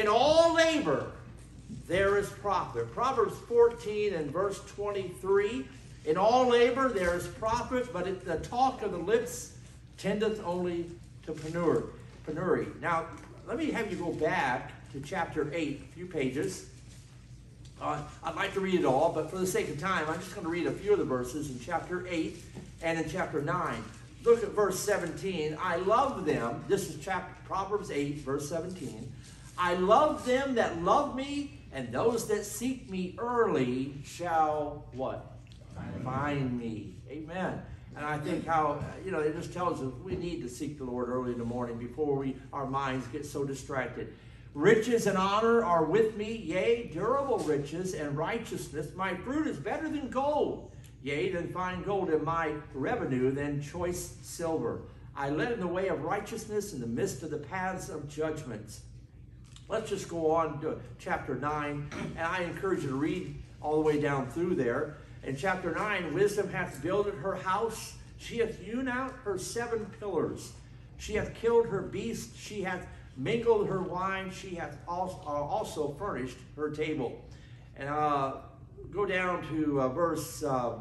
In all labor, there is profit. Proverbs 14 and verse 23. In all labor, there is profit, but it, the talk of the lips tendeth only to penury. Now, let me have you go back to chapter 8, a few pages. Uh, I'd like to read it all, but for the sake of time, I'm just going to read a few of the verses in chapter 8 and in chapter 9. Look at verse 17. I love them. This is chapter Proverbs 8, verse 17. I love them that love me, and those that seek me early shall what? Find, Find me. Amen. And I think how, you know, it just tells us we need to seek the Lord early in the morning before we our minds get so distracted. Riches and honor are with me, yea, durable riches and righteousness. My fruit is better than gold, yea, than fine gold, and my revenue than choice silver. I led in the way of righteousness in the midst of the paths of judgments. Let's just go on to chapter 9, and I encourage you to read all the way down through there. In chapter 9, wisdom hath builded her house, she hath hewn out her seven pillars, she hath killed her beast, she hath mingled her wine, she hath also, uh, also furnished her table. And uh, go down to uh, verse uh,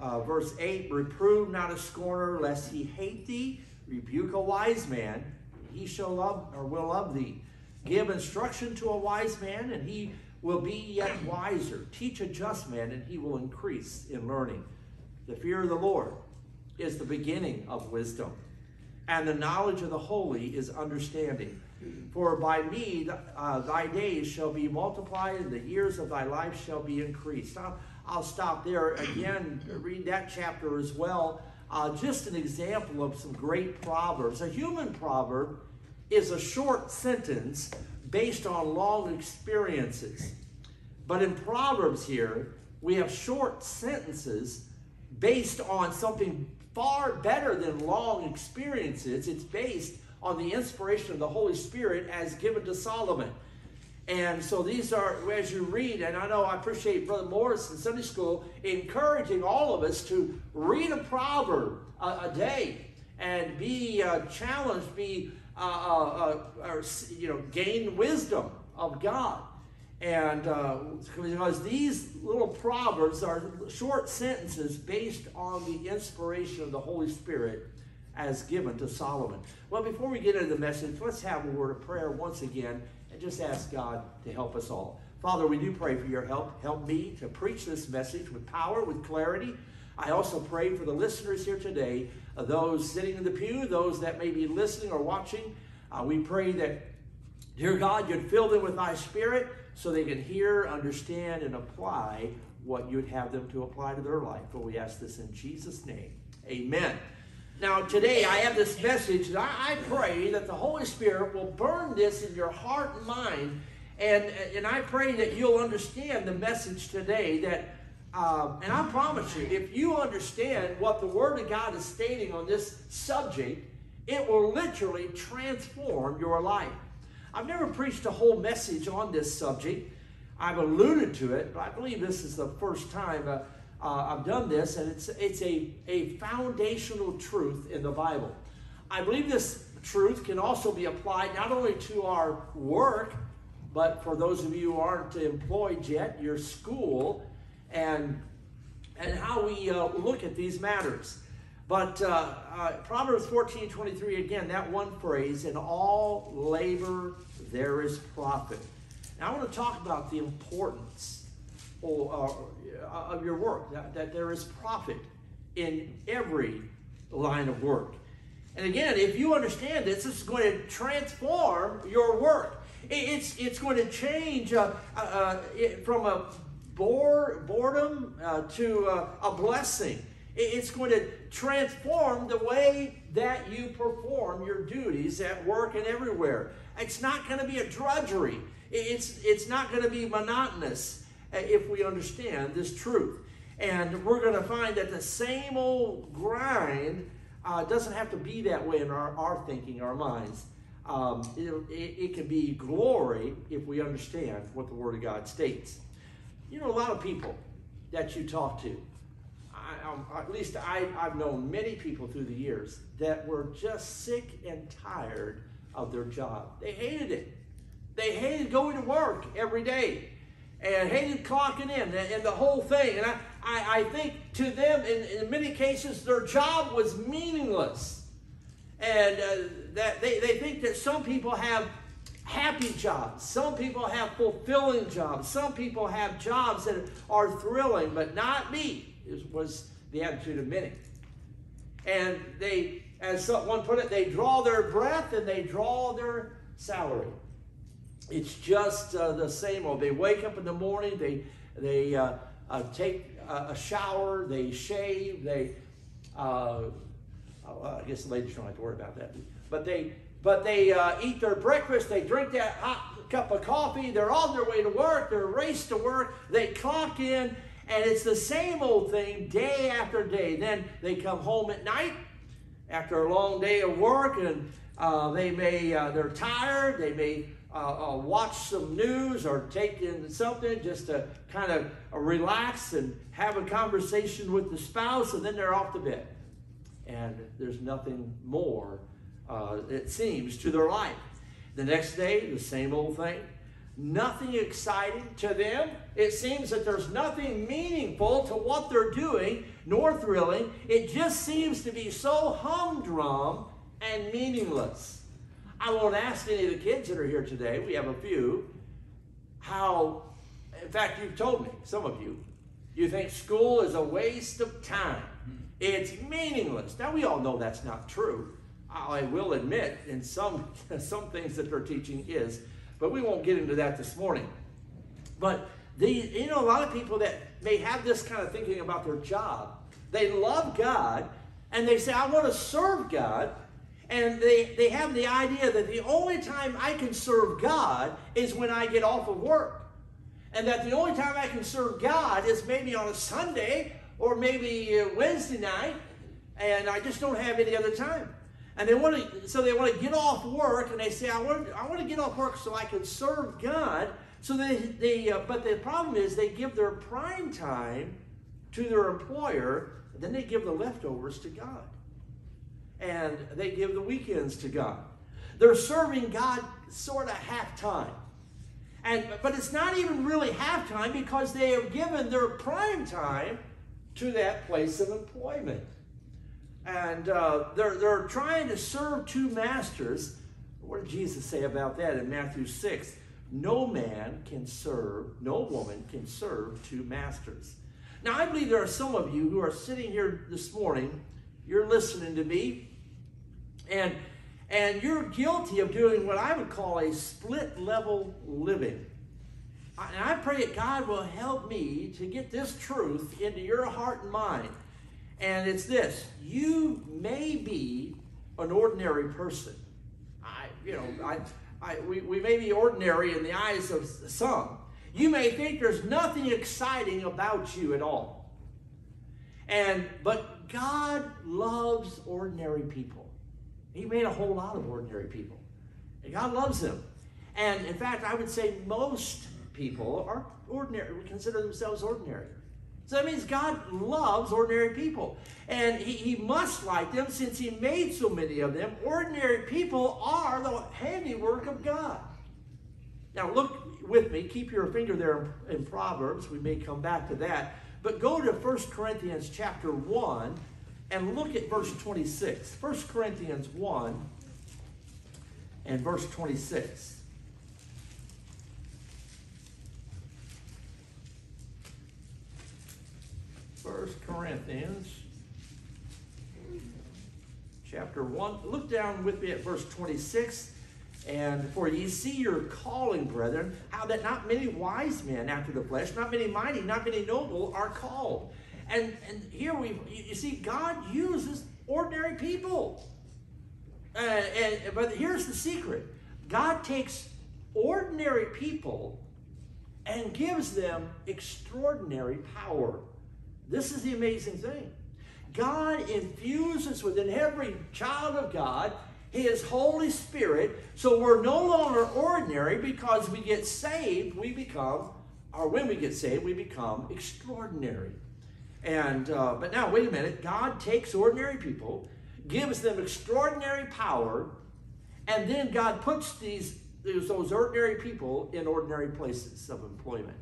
uh, verse 8 Reprove not a scorner, lest he hate thee. Rebuke a wise man, he shall love or will love thee. Give instruction to a wise man, and he will be yet wiser. Teach a just man, and he will increase in learning. The fear of the Lord is the beginning of wisdom and the knowledge of the holy is understanding. For by me uh, thy days shall be multiplied, and the years of thy life shall be increased. I'll, I'll stop there again, read that chapter as well. Uh, just an example of some great proverbs. A human proverb is a short sentence based on long experiences. But in Proverbs here, we have short sentences based on something far better than long experiences. It's based on the inspiration of the Holy Spirit as given to Solomon. And so these are, as you read, and I know I appreciate Brother Morris in Sunday school encouraging all of us to read a proverb a, a day and be uh, challenged, be, Uh, uh, uh, or, you know, gain wisdom of God. And uh, because these little proverbs are short sentences based on the inspiration of the Holy Spirit as given to Solomon. Well, before we get into the message, let's have a word of prayer once again and just ask God to help us all. Father, we do pray for your help. Help me to preach this message with power, with clarity. I also pray for the listeners here today, uh, those sitting in the pew, those that may be listening or watching. Uh, we pray that, dear God, you'd fill them with thy spirit so they can hear, understand, and apply what you'd have them to apply to their life. For we ask this in Jesus' name. Amen. Now, today I have this message that I, pray that the Holy Spirit will burn this in your heart and mind. And, and I pray that you'll understand the message today that, um, and I promise you, if you understand what the Word of God is stating on this subject, it will literally transform your life. I've never preached a whole message on this subject. I've alluded to it, but I believe this is the first time uh, uh, I've done this, and it's, it's a, a foundational truth in the Bible. I believe this truth can also be applied not only to our work, but for those of you who aren't employed yet, your school, and, and how we uh, look at these matters. But uh, uh, Proverbs 14 23, again, that one phrase, in all labor there is profit. Now, I want to talk about the importance of, uh, of your work, that, that there is profit in every line of work. And again, if you understand this, this is going to transform your work. It's, it's going to change uh, uh, uh from a bore, boredom uh, to uh, a blessing. It's going to transform the way that you perform your duties at work and everywhere. It's not going to be a drudgery. It's, it's not going to be monotonous uh, if we understand this truth. And we're going to find that the same old grind uh, doesn't have to be that way in our, our thinking, our minds. Um, it, it, it can be glory if we understand what the Word of God states. You know, a lot of people that you talk to, I, um, at least I, I've known many people through the years that were just sick and tired of their job. They hated it They hated going to work every day and hated clocking in and the whole thing. And I, I, I think to them, in, in many cases, their job was meaningless. And uh, that they, they think that some people have happy jobs. Some people have fulfilling jobs. Some people have jobs that are thrilling, but not me, was the attitude of many. And they, as one put it, they draw their breath and they draw their salary. It's just uh, the same old. They wake up in the morning, they, they uh, uh, take a shower, they shave, they, uh, I guess the ladies don't have to worry about that. But they but they uh, eat their breakfast, they drink that hot cup of coffee, they're on their way to work, they're raced to work, they clock in, and it's the same old thing day after day. Then they come home at night after a long day of work, and uh, they may, uh, they're tired, they may uh, uh, watch some news or take in something just to kind of relax and have a conversation with the spouse, and then they're off to bed. And there's nothing more uh, it seems, to their life. The next day, the same old thing. Nothing exciting to them. It seems that there's nothing meaningful to what they're doing, nor thrilling. It just seems to be so humdrum and meaningless. I won't ask any of the kids that are here today, we have a few, how, in fact, you've told me, some of you, you think school is a waste of time. It's meaningless. Now, we all know that's not true. I will admit, in some, some things that they're teaching is, but we won't get into that this morning. But the, you know, a lot of people that may have this kind of thinking about their job, they love God and they say, I want to serve God. And they, they have the idea that the only time I can serve God is when I get off of work. And that the only time I can serve God is maybe on a Sunday or maybe uh, Wednesday night. And I just don't have any other time. And they want to, so they want to get off work, and they say, "I want, I want to get off work so I can serve God." So they, they, uh, but the problem is they give their prime time to their employer, and then they give the leftovers to God, and they give the weekends to God. They're serving God sort of half time. And, but it's not even really half time because they have given their prime time to that place of employment and uh, they're, they're trying to serve two masters. What did Jesus say about that in Matthew 6? No man can serve, no woman can serve two masters. Now, I believe there are some of you who are sitting here this morning, you're listening to me, and, and you're guilty of doing what I would call a split level living. And I pray that God will help me to get this truth into your heart and mind and it's this you may be an ordinary person. I, you know, I, I, we, we may be ordinary in the eyes of some. You may think there's nothing exciting about you at all. And but God loves ordinary people. He made a whole lot of ordinary people. And God loves them. And in fact, I would say most people are ordinary, consider themselves ordinary. So that means God loves ordinary people. And he, he must like them since he made so many of them. Ordinary people are the handiwork of God. Now look with me, keep your finger there in Proverbs. We may come back to that. But go to 1 Corinthians chapter 1 and look at verse 26. 1 Corinthians 1 and verse 26. First Corinthians chapter 1. Look down with me at verse 26. And for ye see your calling, brethren, how that not many wise men after the flesh, not many mighty, not many noble are called. And, and here we, you see, God uses ordinary people. Uh, and, but here's the secret God takes ordinary people and gives them extraordinary power. This is the amazing thing. God infuses within every child of God his Holy Spirit, so we're no longer ordinary because we get saved, we become, or when we get saved, we become extraordinary. And uh, but now wait a minute, God takes ordinary people, gives them extraordinary power, and then God puts these those ordinary people in ordinary places of employment.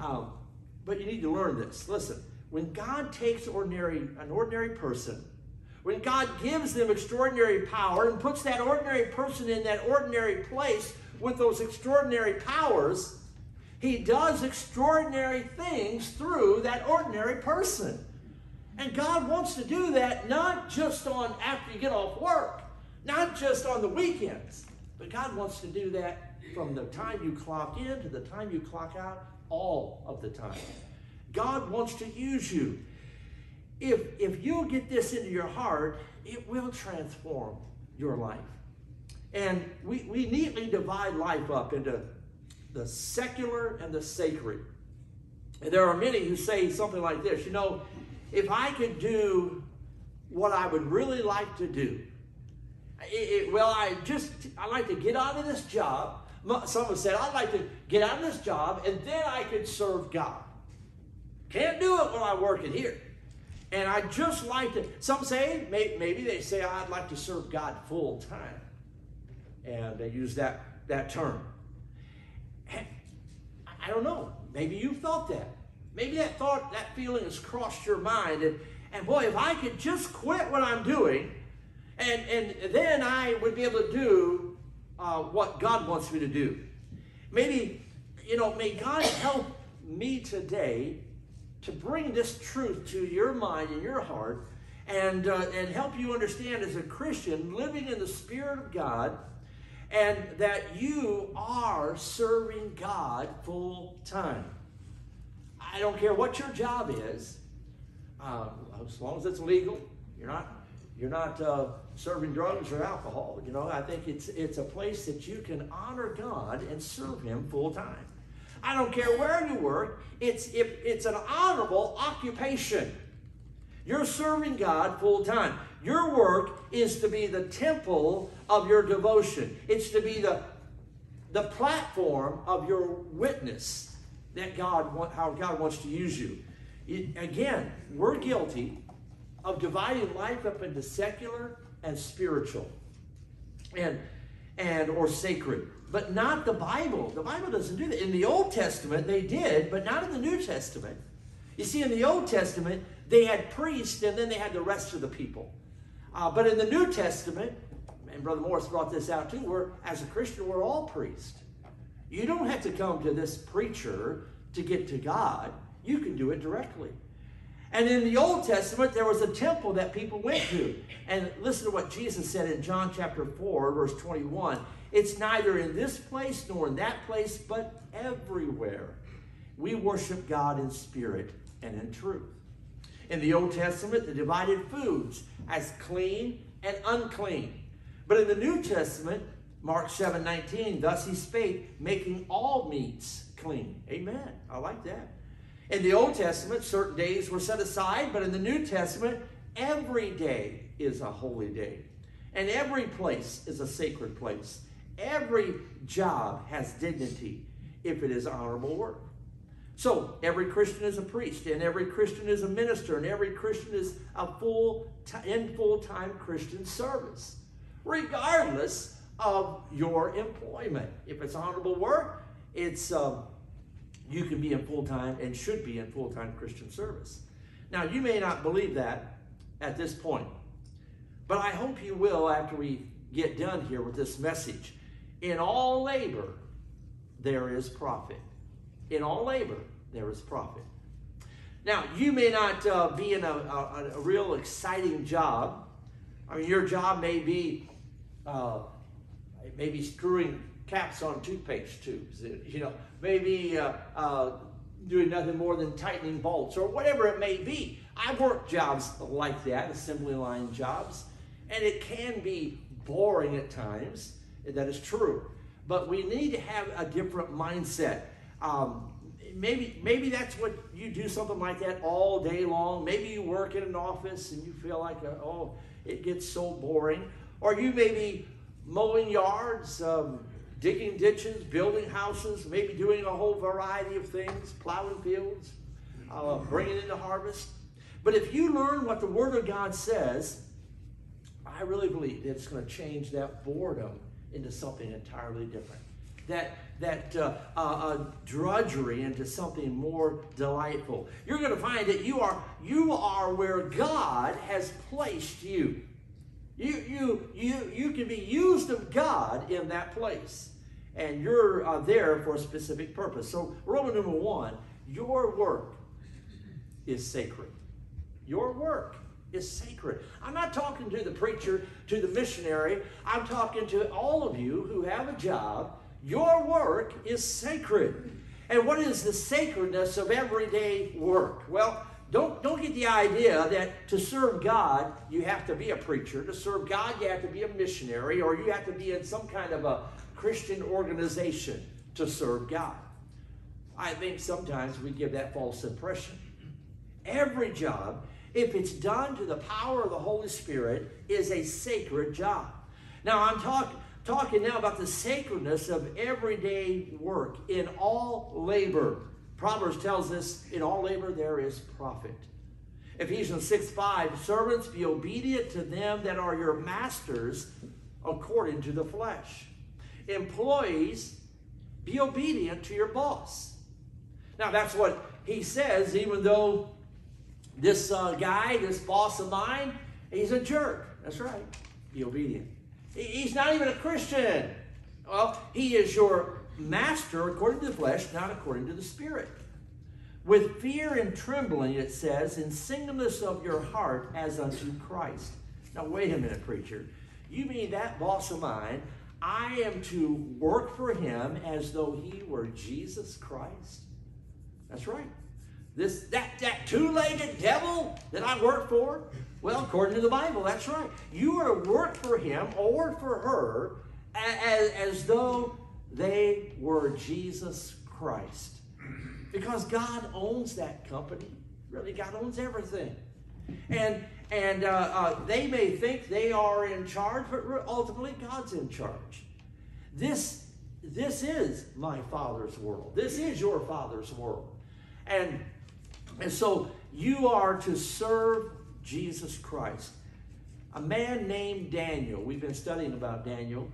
Um, but you need to learn this. Listen, when God takes ordinary an ordinary person, when God gives them extraordinary power and puts that ordinary person in that ordinary place with those extraordinary powers, he does extraordinary things through that ordinary person. And God wants to do that not just on after you get off work, not just on the weekends, but God wants to do that from the time you clock in to the time you clock out, all of the time. God wants to use you. If, if you'll get this into your heart, it will transform your life. And we, we neatly divide life up into the secular and the sacred. And there are many who say something like this you know, if I could do what I would really like to do, it, it, well, I just, I like to get out of this job. Someone said, I'd like to get out of this job and then I could serve God. Can't do it when I'm working here. And I just like to, some say, maybe they say, I'd like to serve God full time. And they use that, that term. I don't know. Maybe you've thought that. Maybe that thought, that feeling has crossed your mind. And, and boy, if I could just quit what I'm doing, and, and then I would be able to do uh, what God wants me to do. Maybe, you know, may God help me today to bring this truth to your mind and your heart and, uh, and help you understand as a Christian living in the Spirit of God and that you are serving God full time. I don't care what your job is, uh, as long as it's legal. You're not you're not uh, serving drugs or alcohol. You know, I think it's it's a place that you can honor God and serve Him full time. I don't care where you work. It's if it's an honorable occupation. You're serving God full time. Your work is to be the temple of your devotion. It's to be the, the platform of your witness that God how God wants to use you. It, again, we're guilty of dividing life up into secular and spiritual and and or sacred but not the bible the bible doesn't do that in the old testament they did but not in the new testament you see in the old testament they had priests and then they had the rest of the people uh, but in the New Testament, and Brother Morris brought this out too, we're, as a Christian, we're all priests. You don't have to come to this preacher to get to God. You can do it directly. And in the Old Testament, there was a temple that people went to. And listen to what Jesus said in John chapter 4, verse 21. It's neither in this place nor in that place, but everywhere. We worship God in spirit and in truth. In the Old Testament, they divided foods as clean and unclean. But in the New Testament, Mark 7 19, thus he spake, making all meats clean. Amen. I like that. In the Old Testament, certain days were set aside, but in the New Testament, every day is a holy day. And every place is a sacred place. Every job has dignity if it is honorable work. So every Christian is a priest, and every Christian is a minister, and every Christian is a full in full time Christian service, regardless of your employment. If it's honorable work, it's um, you can be in full time and should be in full time Christian service. Now you may not believe that at this point, but I hope you will after we get done here with this message. In all labor, there is profit. In all labor, there is profit. Now, you may not uh, be in a, a, a, real exciting job. I mean, your job may be uh, maybe screwing caps on toothpaste tubes. You know, maybe uh, uh, doing nothing more than tightening bolts or whatever it may be. I've worked jobs like that, assembly line jobs, and it can be boring at times. That is true. But we need to have a different mindset. Um, maybe maybe that's what you do something like that all day long. Maybe you work in an office and you feel like uh, oh it gets so boring, or you may be mowing yards, um, digging ditches, building houses, maybe doing a whole variety of things, plowing fields, uh, bringing in the harvest. But if you learn what the Word of God says, I really believe it's going to change that boredom into something entirely different. That, that uh, uh, uh, drudgery into something more delightful. You're going to find that you are, you are where God has placed you. You, you, you, you can be used of God in that place. And you're uh, there for a specific purpose. So, Roman number one, your work is sacred. Your work is sacred. I'm not talking to the preacher, to the missionary. I'm talking to all of you who have a job. Your work is sacred. And what is the sacredness of everyday work? Well, don't, don't get the idea that to serve God, you have to be a preacher. To serve God, you have to be a missionary, or you have to be in some kind of a Christian organization to serve God. I think sometimes we give that false impression. Every job, if it's done to the power of the Holy Spirit, is a sacred job. Now, I'm talking talking now about the sacredness of everyday work in all labor. Proverbs tells us in all labor there is profit. Ephesians 6 5, servants, be obedient to them that are your masters according to the flesh. Employees, be obedient to your boss. Now, that's what he says, even though this uh, guy, this boss of mine, he's a jerk. That's right. Be obedient. He's not even a Christian. Well, he is your master according to the flesh, not according to the spirit. With fear and trembling, it says, in singleness of your heart as unto Christ. Now, wait a minute, preacher. You mean that boss of mine, I am to work for him as though he were Jesus Christ? That's right. This that that two-legged devil that I work for? Well, according to the Bible, that's right. You are to work for him or for her as, as though they were Jesus Christ. Because God owns that company. Really, God owns everything. And and uh, uh, they may think they are in charge, but ultimately God's in charge. This this is my Father's world. This is your Father's world. And, and so you are to serve Jesus Christ. A man named Daniel, we've been studying about Daniel,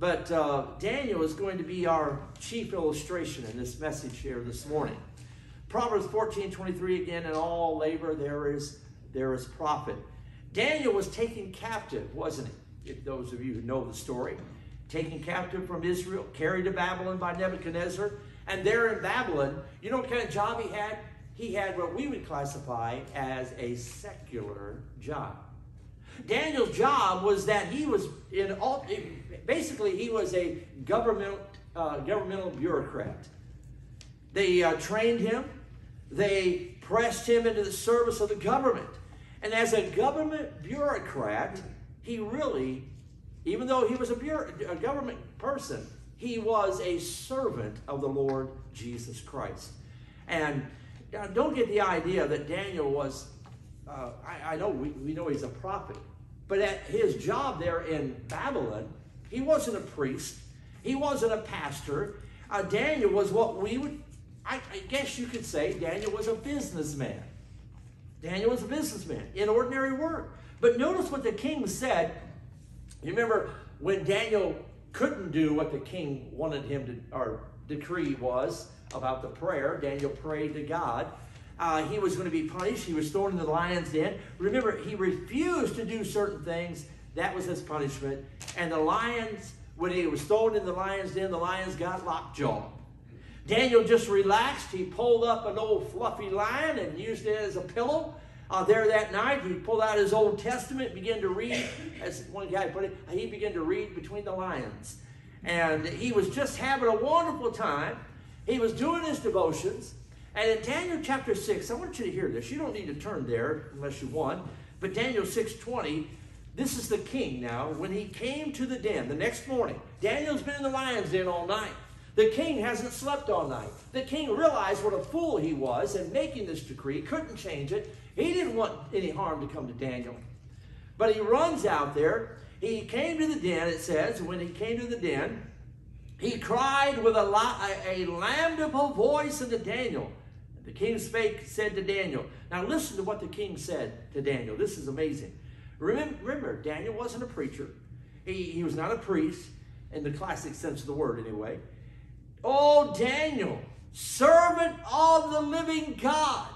but uh, Daniel is going to be our chief illustration in this message here this morning. Proverbs 14 23 again, in all labor there is, there is profit. Daniel was taken captive, wasn't he? If those of you who know the story, taken captive from Israel, carried to Babylon by Nebuchadnezzar. And there in Babylon, you know what kind of job he had? He had what we would classify as a secular job. Daniel's job was that he was in all, basically he was a governmental, uh, governmental bureaucrat. They uh, trained him, they pressed him into the service of the government. And as a government bureaucrat, he really, even though he was a, a government person, he was a servant of the Lord Jesus Christ. And uh, don't get the idea that Daniel was, uh, I, I, know we, we know he's a prophet, but at his job there in Babylon, he wasn't a priest, he wasn't a pastor. Uh, Daniel was what we would, I, I guess you could say, Daniel was a businessman. Daniel was a businessman in ordinary work. But notice what the king said. You remember when Daniel couldn't do what the king wanted him to, or decree was about the prayer. Daniel prayed to God. Uh, he was going to be punished. He was thrown in the lion's den. Remember, he refused to do certain things. That was his punishment. And the lions, when he was thrown in the lion's den, the lions got lockjaw. Daniel just relaxed. He pulled up an old fluffy lion and used it as a pillow. Uh, there that night, he pulled out his Old Testament, began to read, as one guy put it, he began to read between the lions. And he was just having a wonderful time. He was doing his devotions. And in Daniel chapter 6, I want you to hear this. You don't need to turn there unless you want. But Daniel 6.20, this is the king now. When he came to the den the next morning, Daniel's been in the lion's den all night. The king hasn't slept all night. The king realized what a fool he was in making this decree, couldn't change it. He didn't want any harm to come to Daniel. But he runs out there. He came to the den, it says, when he came to the den, he cried with a, a, a lamentable voice unto Daniel. The king spake, said to Daniel. Now listen to what the king said to Daniel. This is amazing. Remember, remember Daniel wasn't a preacher. He, he was not a priest. in the classic sense of the word, anyway. Oh, Daniel, servant of the living God,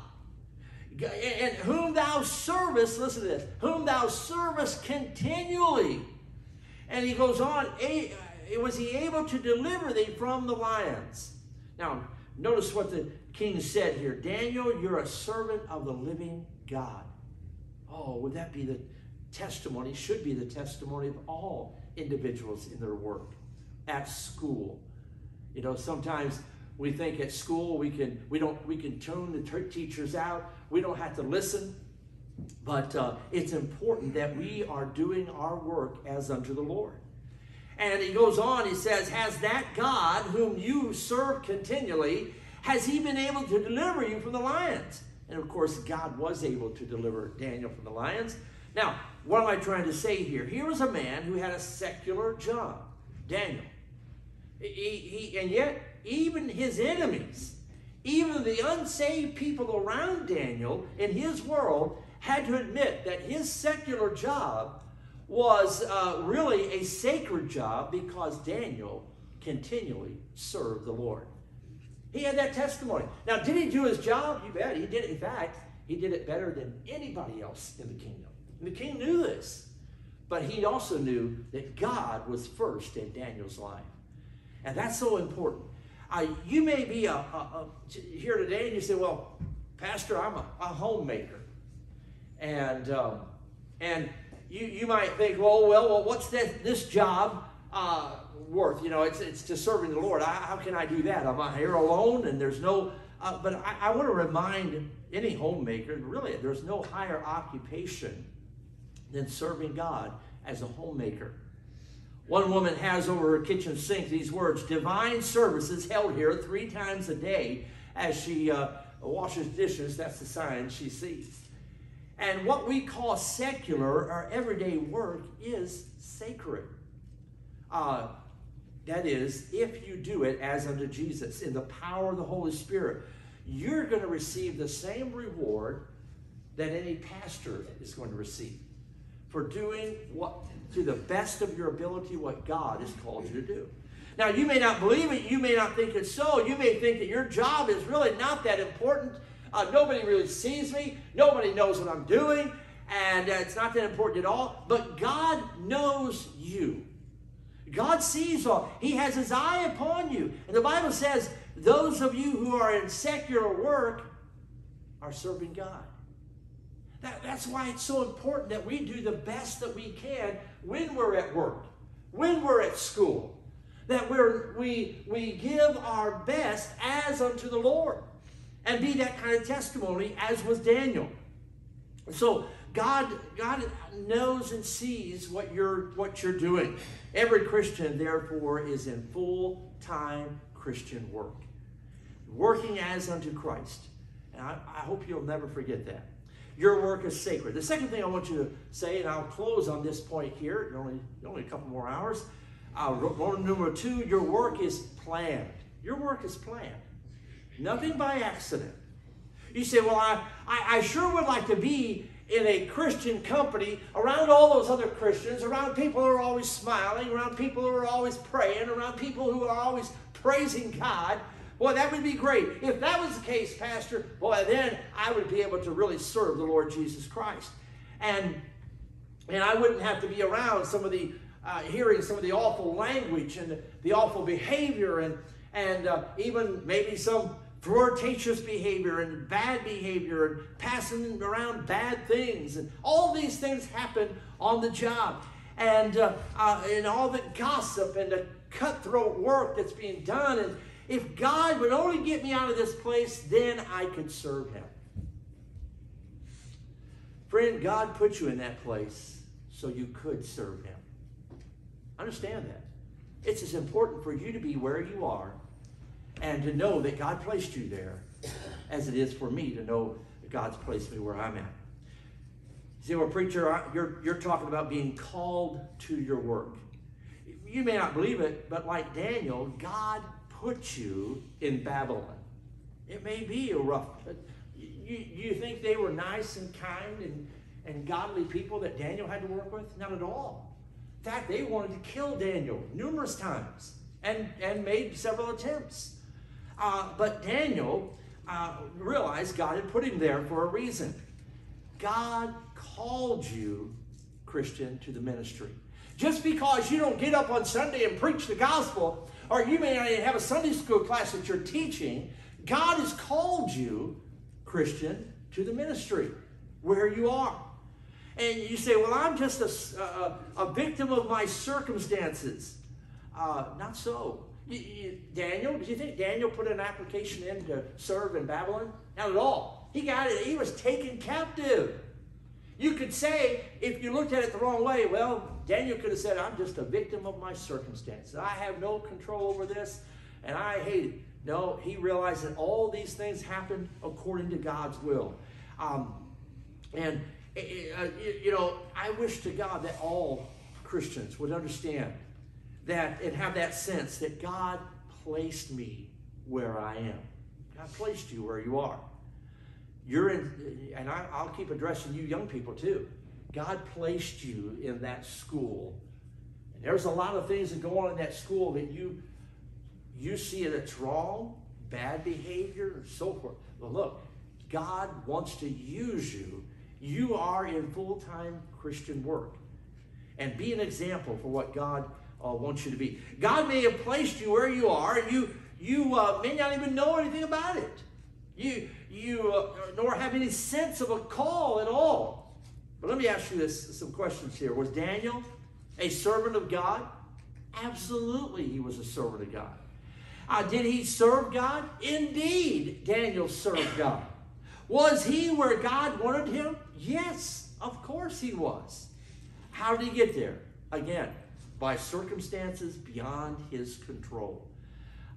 and whom thou servest, listen to this, whom thou servest continually. And he goes on, was he able to deliver thee from the lions? Now, notice what the king said here Daniel, you're a servant of the living God. Oh, would that be the testimony? Should be the testimony of all individuals in their work at school. You know, sometimes we think at school we can we don't we can tune the teachers out. We don't have to listen. But uh, it's important that we are doing our work as unto the Lord. And he goes on, he says, Has that God whom you serve continually, has he been able to deliver you from the lions? And of course, God was able to deliver Daniel from the lions. Now, what am I trying to say here? Here was a man who had a secular job, Daniel. He, he, and yet, even his enemies, even the unsaved people around Daniel in his world, had to admit that his secular job was uh, really a sacred job because Daniel continually served the Lord. He had that testimony. Now, did he do his job? You bet. He did. it. In fact, he did it better than anybody else in the kingdom. And the king knew this. But he also knew that God was first in Daniel's life. And that's so important. Uh, you may be a, a, a, here today and you say, well, Pastor, I'm a, homemaker. And, um, and you, you might think, well, well, well what's this, this job uh, worth? You know, it's, it's to serving the Lord. I, how can I do that? I'm here alone and there's no, uh, but I, I want to remind any homemaker, really, there's no higher occupation than serving God as a homemaker. One woman has over her kitchen sink these words Divine services held here three times a day as she uh, washes dishes. That's the sign she sees. And what we call secular or everyday work is sacred. Uh, that is, if you do it as unto Jesus in the power of the Holy Spirit, you're going to receive the same reward that any pastor is going to receive for doing what to the best of your ability what God has called you to do. Now, you may not believe it, you may not think it's so, you may think that your job is really not that important uh, nobody really sees me. Nobody knows what I'm doing. And uh, it's not that important at all. But God knows you. God sees all. He has his eye upon you. And the Bible says, those of you who are in secular work are serving God. That, that's why it's so important that we do the best that we can when we're at work, when we're at school, that we're, we, we give our best as unto the Lord and be that kind of testimony as was Daniel. So God, God knows and sees what you're what you're doing. Every Christian, therefore, is in full-time Christian work. Working as unto Christ. And I, I hope you'll never forget that. Your work is sacred. The second thing I want you to say, and I'll close on this point here, only, only a couple more hours. Uh, number two, your work is planned. Your work is planned. Nothing by accident. You say, well, I, I, I sure would like to be in a Christian company around all those other Christians, around people who are always smiling, around people who are always praying, around people who are always praising God. Boy, that would be great. If that was the case, Pastor, boy, then I would be able to really serve the Lord Jesus Christ. And, and I wouldn't have to be around some of the, uh, hearing some of the awful language and the, awful behavior and, and uh, even maybe some flirtatious behavior and bad behavior and passing around bad things. And all these things happen on the job. And, uh, uh, and all the gossip and the cutthroat work that's being done. And if God would only get me out of this place, then I could serve Him. Friend, God put you in that place so you could serve Him. Understand that. It's as important for you to be where you are and to know that God placed you there as it is for me to know that God's placed me where I'm at. See, well, preacher, you're, you're talking about being called to your work. You may not believe it, but like Daniel, God put you in Babylon. It may be a rough, you, you think they were nice and kind and, and godly people that Daniel had to work with? Not at all. In fact, they wanted to kill Daniel numerous times and, and made several attempts. Uh, but Daniel uh, realized God had put him there for a reason. God called you, Christian, to the ministry. Just because you don't get up on Sunday and preach the gospel, or you may not even have a Sunday school class that you're teaching, God has called you, Christian, to the ministry where you are. And you say, well, I'm just a, a, a victim of my circumstances. Uh, not so. Daniel, do you think Daniel put an application in to serve in Babylon? Not at all. He got it. He was taken captive. You could say, if you looked at it the wrong way, well, Daniel could have said, I'm just a victim of my circumstances. I have no control over this, and I hate it. No, he realized that all these things happened according to God's will. Um, and, uh, you know, I wish to God that all Christians would understand that and have that sense that God placed me where I am. God placed you where you are. You're in, and I, will keep addressing you young people too. God placed you in that school. And there's a lot of things that go on in that school that you you see that's wrong, bad behavior, and so forth. But look, God wants to use you. You are in full-time Christian work. And be an example for what God uh, wants you to be. God may have placed you where you are, and you you uh, may not even know anything about it. You you uh, nor have any sense of a call at all. But let me ask you this some questions here. Was Daniel a servant of God? Absolutely, he was a servant of God. Uh, did he serve God? Indeed, Daniel served God. Was he where God wanted him? Yes, of course he was. How did he get there? Again, by circumstances beyond his control.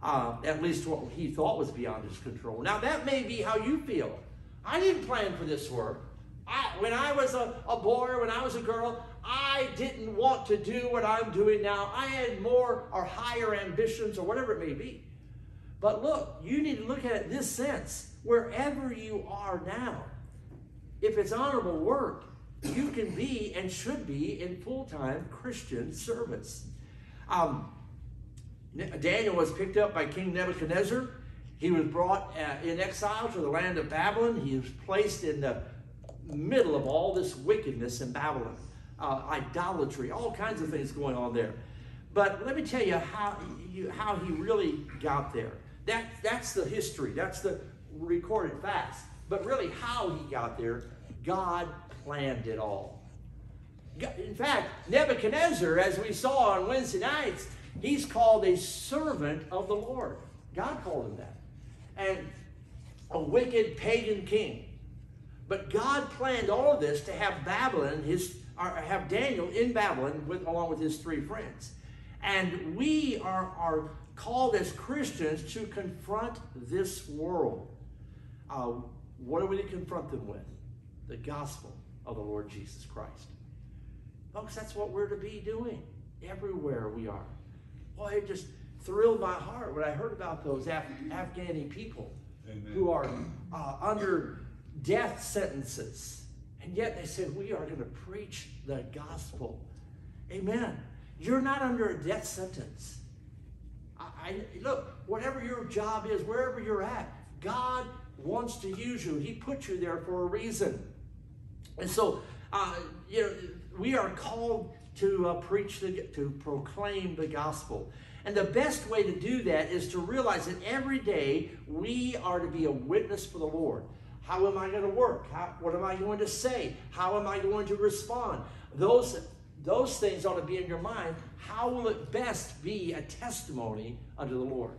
Uh, at least what he thought was beyond his control. Now, that may be how you feel. I didn't plan for this work. I, when I was a, a boy, when I was a girl, I didn't want to do what I'm doing now. I had more or higher ambitions or whatever it may be. But look, you need to look at it this sense. Wherever you are now, if it's honorable work, you can be and should be in full-time Christian service. Um, Daniel was picked up by King Nebuchadnezzar. He was brought uh, in exile to the land of Babylon. He was placed in the middle of all this wickedness in Babylon, uh, idolatry, all kinds of things going on there. But let me tell you how, you, how he really got there. That, that's the history. That's the recorded facts. But really how he got there, God planned it all. In fact, Nebuchadnezzar, as we saw on Wednesday nights, he's called a servant of the Lord. God called him that. And a wicked pagan king. But God planned all of this to have Babylon, his, or have Daniel in Babylon with, along with his three friends. And we are, are called as Christians to confront this world. Uh, what are we to confront them with? The gospel of the Lord Jesus Christ. Folks, that's what we're to be doing everywhere we are. Boy, it just thrilled my heart when I heard about those Af- Afghani people Amen. who are uh, under death sentences. And yet they said, We are going to preach the gospel. Amen. You're not under a death sentence. I, I, look, whatever your job is, wherever you're at, God wants to use you. He put you there for a reason. And so, uh, you know, we are called to uh, preach, the, to proclaim the gospel. And the best way to do that is to realize that every day we are to be a witness for the Lord. How am I going to work? How, what am I going to say? How am I going to respond? Those, those things ought to be in your mind. How will it best be a testimony unto the Lord?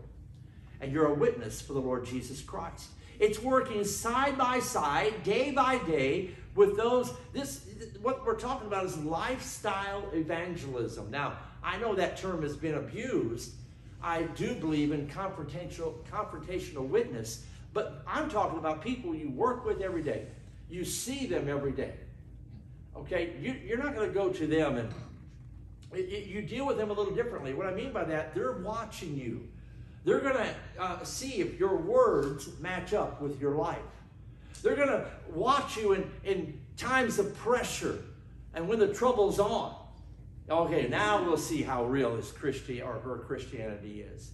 And you're a witness for the Lord Jesus Christ. It's working side by side, day by day, with those. This what we're talking about is lifestyle evangelism. Now, I know that term has been abused. I do believe in confrontational confrontational witness, but I'm talking about people you work with every day. You see them every day. Okay, you, are not going to go to them and you deal with them a little differently. What I mean by that, they're watching you. They're going to uh, see if your words match up with your life. They're going to watch you in, in times of pressure and when the trouble's on. Okay, now we'll see how real his Christian or her Christianity is.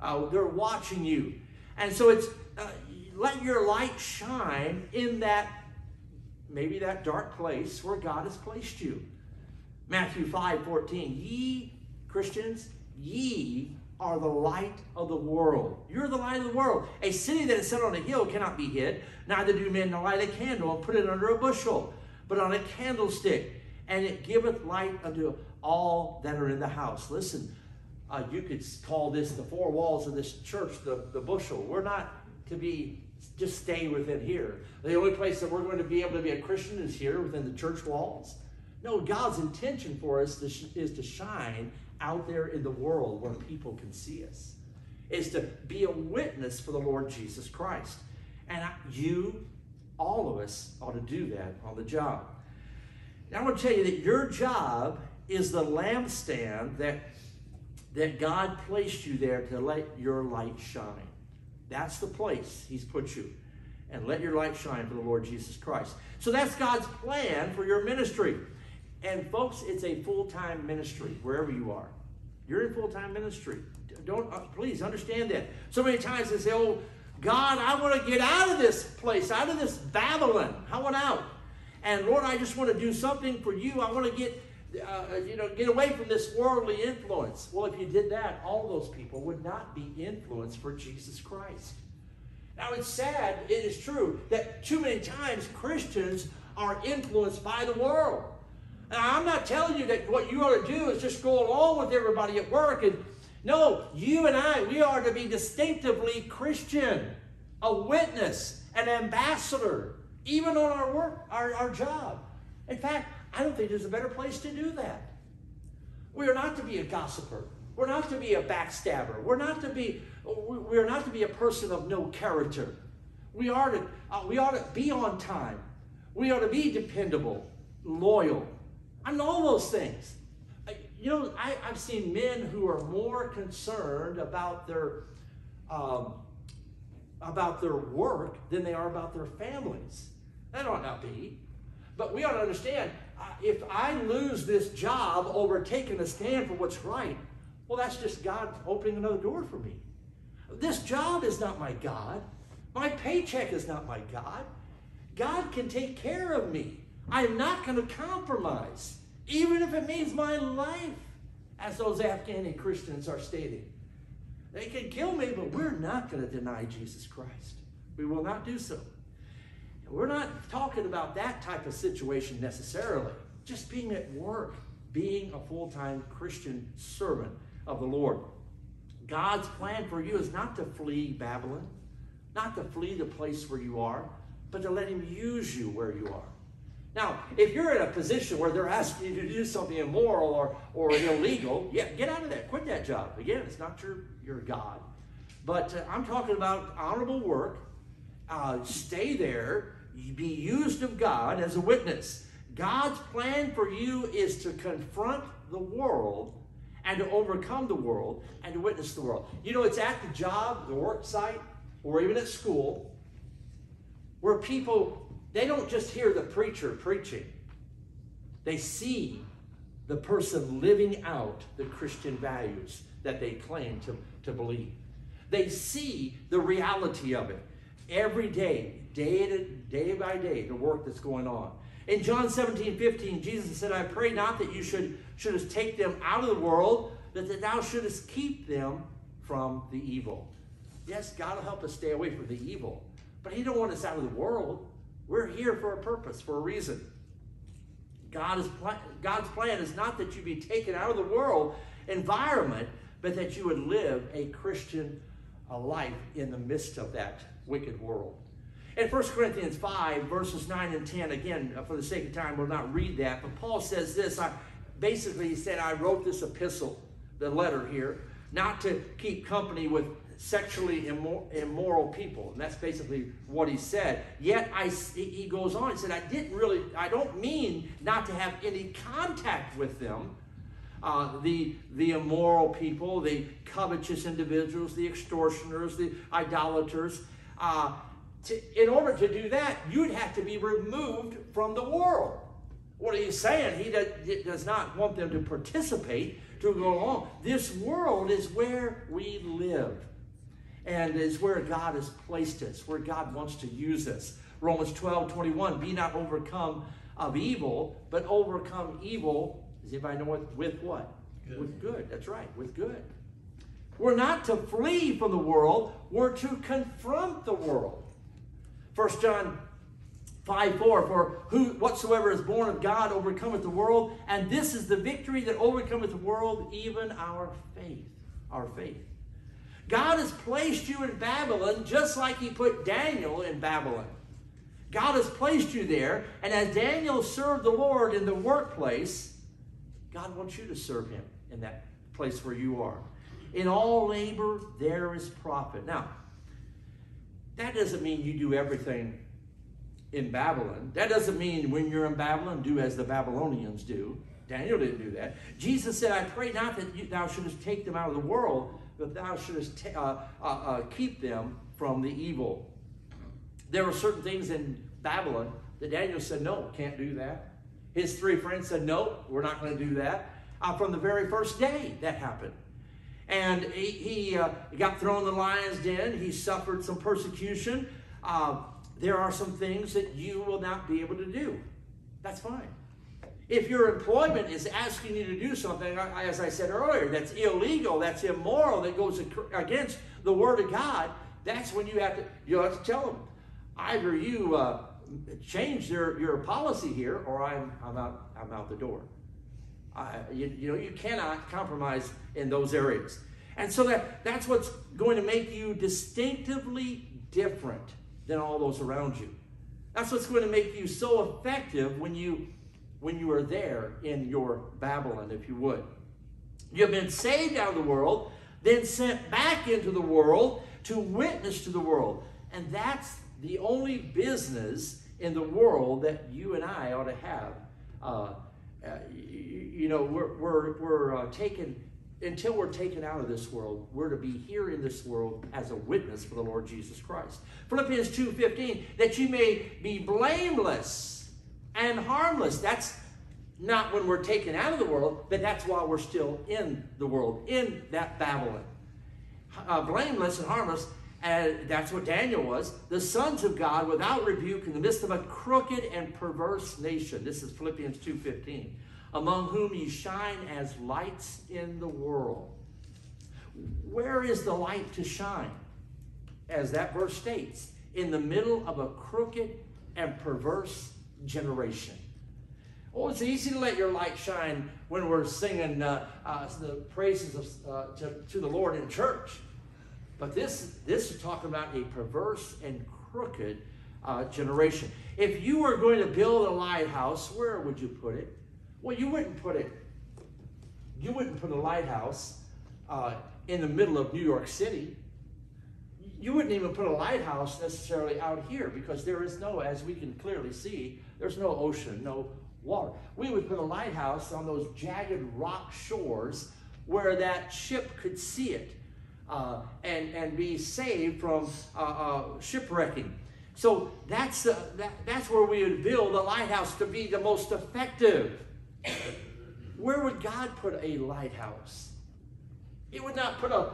Uh, they're watching you. And so it's uh, let your light shine in that maybe that dark place where God has placed you. Matthew 5 14. Ye, Christians, ye are the light of the world. You're the light of the world. A city that is set on a hill cannot be hid, neither do men light a candle and put it under a bushel, but on a candlestick, and it giveth light unto all that are in the house. Listen, uh, you could call this the four walls of this church, the, the bushel. We're not to be just stay within here. The only place that we're going to be able to be a Christian is here within the church walls. No, God's intention for us to sh- is to shine out there in the world where people can see us, is to be a witness for the Lord Jesus Christ. And you, all of us, ought to do that on the job. Now, I want to tell you that your job is the lampstand that, that God placed you there to let your light shine. That's the place He's put you. And let your light shine for the Lord Jesus Christ. So that's God's plan for your ministry. And folks, it's a full-time ministry wherever you are. You're in full-time ministry. Don't uh, please understand that. So many times they say, "Oh, God, I want to get out of this place, out of this Babylon. I want out." And Lord, I just want to do something for you. I want to get uh, you know, get away from this worldly influence. Well, if you did that, all those people would not be influenced for Jesus Christ. Now, it's sad, it is true, that too many times Christians are influenced by the world. I'm not telling you that what you ought to do is just go along with everybody at work. And no, you and I, we are to be distinctively Christian, a witness, an ambassador, even on our work, our, our job. In fact, I don't think there's a better place to do that. We are not to be a gossiper. We're not to be a backstabber. We're not to be, we are not to be a person of no character. We are to, uh, we ought to be on time. We ought to be dependable, loyal, and know those things. You know, I, have seen men who are more concerned about their um, about their work than they are about their families. That ought not be. But we ought to understand if I lose this job over taking a stand for what's right, well, that's just God opening another door for me. This job is not my God. My paycheck is not my God. God can take care of me. I am not going to compromise, even if it means my life, as those Afghani Christians are stating. They can kill me, but we're not going to deny Jesus Christ. We will not do so. We're not talking about that type of situation necessarily. Just being at work, being a full time Christian servant of the Lord. God's plan for you is not to flee Babylon, not to flee the place where you are, but to let Him use you where you are. Now, if you're in a position where they're asking you to do something immoral or, or illegal, yeah, get out of that. Quit that job. Again, it's not your, your God. But uh, I'm talking about honorable work. Uh, stay there be used of God as a witness. God's plan for you is to confront the world and to overcome the world and to witness the world. You know, it's at the job, the work site, or even at school where people, they don't just hear the preacher preaching, they see the person living out the Christian values that they claim to, to believe. They see the reality of it every day day, to, day by day, the work that's going on. In John 17, 15, Jesus said, I pray not that you should shouldest take them out of the world, but that thou shouldest keep them from the evil. Yes, God will help us stay away from the evil, but He don't want us out of the world. We're here for a purpose, for a reason. God is pl- God's plan is not that you be taken out of the world environment, but that you would live a Christian a life in the midst of that wicked world. In 1 Corinthians 5, verses 9 and 10, again, uh, for the sake of time, we'll not read that, but Paul says this. I, basically, he said, I wrote this epistle, the letter here, not to keep company with sexually immor- immoral people. And that's basically what he said. Yet, I, he goes on, and said, I didn't really, I don't mean not to have any contact with them. Uh, the, the immoral people, the covetous individuals, the extortioners, the idolaters. Uh, to, in order to do that, you'd have to be removed from the world. what he's saying, he does, does not want them to participate, to go along. This world is where we live and is where God has placed us, where God wants to use us. Romans 12, 21, be not overcome of evil, but overcome evil, does anybody know what, with what? Good. With good, that's right, with good. We're not to flee from the world, we're to confront the world. 1 John 5 4 For who whatsoever is born of God overcometh the world, and this is the victory that overcometh the world, even our faith. Our faith. God has placed you in Babylon just like he put Daniel in Babylon. God has placed you there, and as Daniel served the Lord in the workplace, God wants you to serve him in that place where you are. In all labor, there is profit. Now, that doesn't mean you do everything in Babylon. That doesn't mean when you're in Babylon, do as the Babylonians do. Daniel didn't do that. Jesus said, I pray not that you, thou shouldest take them out of the world, but thou shouldest uh, uh, uh, keep them from the evil. There were certain things in Babylon that Daniel said, no, can't do that. His three friends said, no, we're not going to do that. Uh, from the very first day that happened. And he, he uh, got thrown in the lion's den. He suffered some persecution. Uh, there are some things that you will not be able to do. That's fine. If your employment is asking you to do something, as I said earlier, that's illegal, that's immoral, that goes against the Word of God, that's when you have to you have to tell them. Either you uh, change your, your policy here, or I'm I'm out I'm out the door. I, you, you know you cannot compromise in those areas, and so that that's what's going to make you distinctively different than all those around you. That's what's going to make you so effective when you when you are there in your Babylon, if you would. You've been saved out of the world, then sent back into the world to witness to the world. And that's the only business in the world that you and I ought to have. Uh, uh, you, you, know, we're, we're, we're uh, taken until we're taken out of this world, we're to be here in this world as a witness for the Lord Jesus Christ. Philippians 2:15, that you may be blameless and harmless. That's not when we're taken out of the world, but that's while we're still in the world, in that Babylon. Uh, blameless and harmless, and that's what Daniel was, the sons of God without rebuke in the midst of a crooked and perverse nation. This is Philippians 2:15 among whom ye shine as lights in the world. Where is the light to shine? As that verse states, in the middle of a crooked and perverse generation. Oh, it's easy to let your light shine when we're singing uh, uh, the praises of, uh, to, to, the Lord in church. But this, this is talking about a perverse and crooked uh, generation. If you were going to build a lighthouse, where would you put it? Well, you wouldn't put it, you wouldn't put a lighthouse uh, in the middle of New York City. You wouldn't even put a lighthouse necessarily out here because there is no, as we can clearly see, there's no ocean, no water. We would put a lighthouse on those jagged rock shores where that ship could see it uh, and, and be saved from uh, uh, shipwrecking. So that's, uh, that, that's where we would build a lighthouse to be the most effective. Where would God put a lighthouse? He would not put a,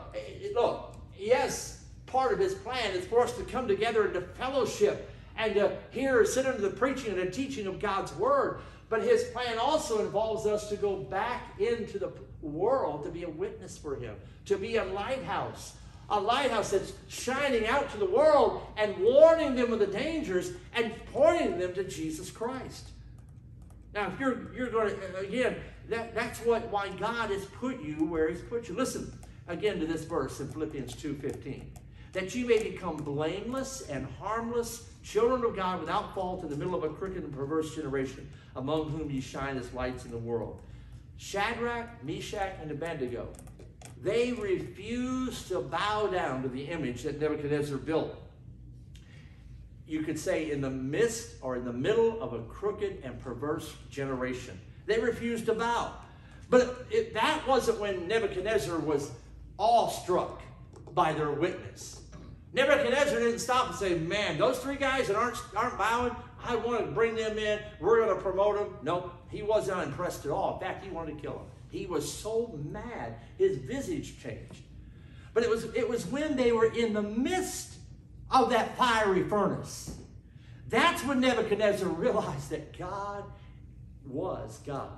look, yes, part of his plan is for us to come together into fellowship and to hear, sit under the preaching and the teaching of God's word. But his plan also involves us to go back into the world to be a witness for him, to be a lighthouse. A lighthouse that's shining out to the world and warning them of the dangers and pointing them to Jesus Christ. Now, if you're you're going to again, that, that's what why God has put you where He's put you. Listen again to this verse in Philippians 2:15. That you may become blameless and harmless, children of God without fault in the middle of a crooked and perverse generation, among whom ye shine as lights in the world. Shadrach, Meshach, and Abednego, they refused to bow down to the image that Nebuchadnezzar built you could say, in the midst or in the middle of a crooked and perverse generation. They refused to bow. But it, that wasn't when Nebuchadnezzar was awestruck by their witness. Nebuchadnezzar didn't stop and say, Man, those three guys that aren't, aren't bowing, I want to bring them in. We're going to promote them. Nope, he wasn't impressed at all. In fact, he wanted to kill him. He was so mad, his visage changed. But it was, it was when they were in the midst of that fiery furnace. That's when Nebuchadnezzar realized that God was God.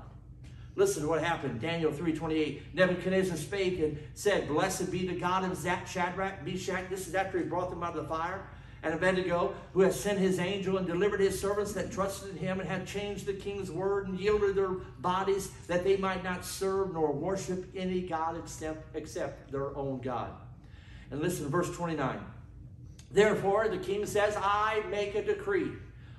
Listen to what happened. Daniel 3.28. Nebuchadnezzar spake and said, Blessed be the God of Shadrach, Meshach. This is after he brought them out of the fire. And Abednego, who has sent his angel and delivered his servants that trusted in him and had changed the king's word and yielded their bodies that they might not serve nor worship any God except, except their own God. And listen to verse 29. Therefore, the king says, I make a decree.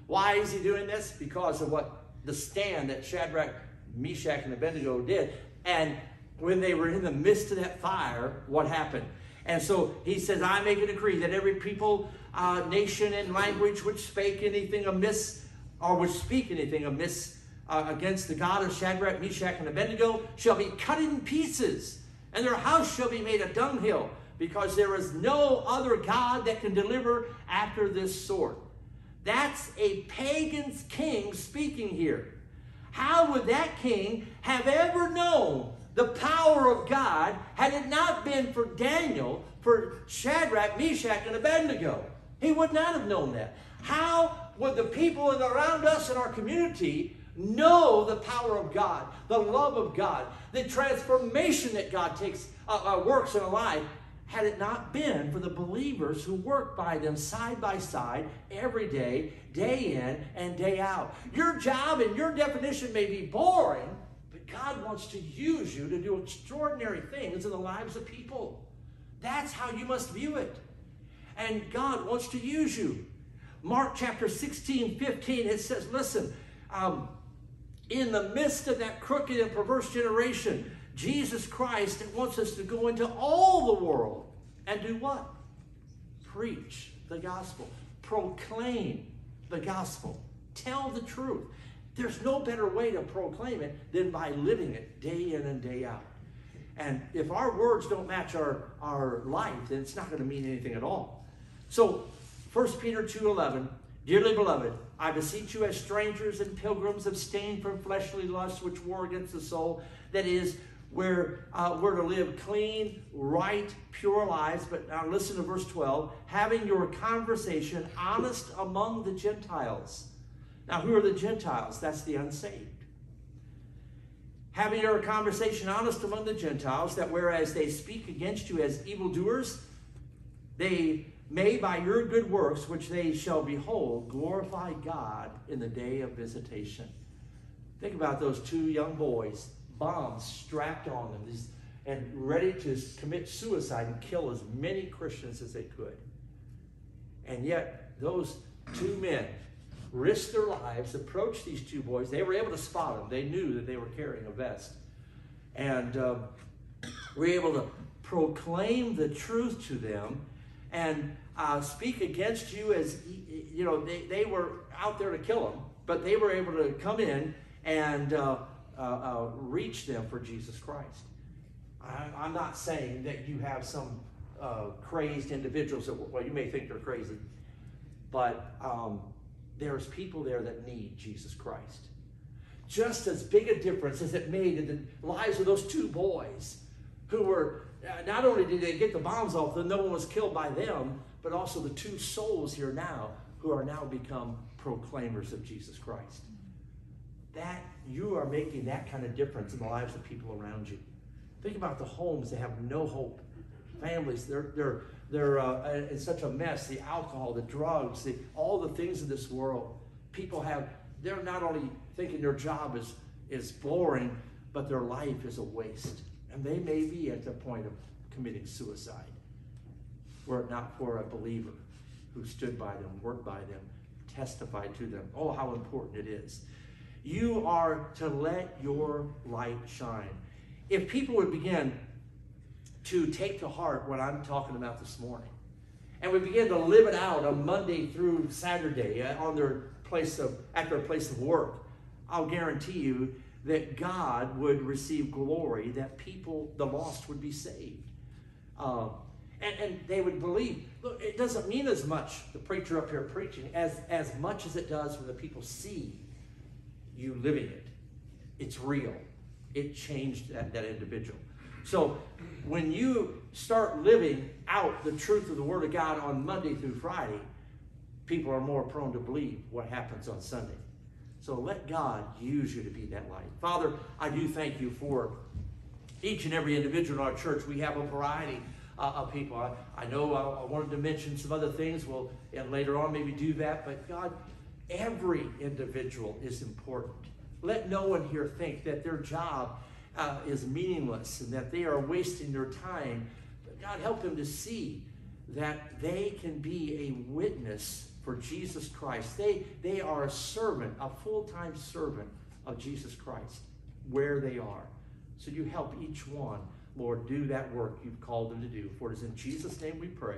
Why is he doing this? Because of what the stand that Shadrach, Meshach, and Abednego did. And when they were in the midst of that fire, what happened? And so he says, I make a decree that every people, uh, nation, and language which spake anything amiss, or which speak anything amiss uh, against the God of Shadrach, Meshach, and Abednego, shall be cut in pieces, and their house shall be made a dunghill, because there is no other God that can deliver after this sort. That's a pagan's king speaking here. How would that king have ever known the power of God had it not been for Daniel, for Shadrach, Meshach, and Abednego? He would not have known that. How would the people around us in our community know the power of God, the love of God, the transformation that God takes uh, uh, works in a life had it not been for the believers who worked by them side by side every day, day in and day out. Your job and your definition may be boring, but God wants to use you to do extraordinary things in the lives of people. That's how you must view it. And God wants to use you. Mark chapter 16, 15, it says, listen, um, in the midst of that crooked and perverse generation, Jesus Christ wants us to go into all the world and do what? Preach the gospel, proclaim the gospel, tell the truth. There's no better way to proclaim it than by living it day in and day out. And if our words don't match our, our life, then it's not going to mean anything at all. So 1 Peter 2.11, Dearly beloved, I beseech you as strangers and pilgrims abstain from fleshly lusts which war against the soul, that is, where uh, we're to live clean, right, pure lives. But now listen to verse 12 having your conversation honest among the Gentiles. Now, who are the Gentiles? That's the unsaved. Having your conversation honest among the Gentiles, that whereas they speak against you as evildoers, they may by your good works, which they shall behold, glorify God in the day of visitation. Think about those two young boys bombs strapped on them these, and ready to commit suicide and kill as many Christians as they could. And yet, those two men risked their lives, approached these two boys. They were able to spot them. They knew that they were carrying a vest. And um, were able to proclaim the truth to them and uh, speak against you as, you know, they, they were out there to kill them, but they were able to come in and uh, uh, uh, reach them for Jesus Christ. I, am not saying that you have some uh, crazed individuals that, well, you may think they're crazy, but um, there's people there that need Jesus Christ. Just as big a difference as it made in the lives of those two boys who were, uh, not only did they get the bombs off, that no one was killed by them, but also the two souls here now who are now become proclaimers of Jesus Christ. That you are making that kind of difference in the lives of people around you. Think about the homes that have no hope. Families, they're, they're, they're uh, in such a mess. The alcohol, the drugs, the, all the things of this world. People have, they're not only thinking their job is, is boring, but their life is a waste. And they may be at the point of committing suicide were it not for a believer who stood by them, worked by them, testified to them. Oh, how important it is. You are to let your light shine. If people would begin to take to heart what I'm talking about this morning, and we begin to live it out on Monday through Saturday uh, on their place of at their place of work, I'll guarantee you that God would receive glory, that people, the lost, would be saved. Uh, And, and they would believe. Look, it doesn't mean as much, the preacher up here preaching, as, as much as it does when the people see you living it. It's real. It changed that, that individual. So when you start living out the truth of the Word of God on Monday through Friday, people are more prone to believe what happens on Sunday. So let God use you to be that light. Father, I do thank you for each and every individual in our church. We have a variety uh, of people. I, I know I, I, wanted to mention some other things. We'll and later on maybe do that. But God, every individual is important. Let no one here think that their job uh, is meaningless and that they are wasting their time. But God, help them to see that they can be a witness for Jesus Christ. They, they are a servant, a full time servant of Jesus Christ, where they are. So you help each one, Lord, do that work you've called them to do. For it is in Jesus' name we pray.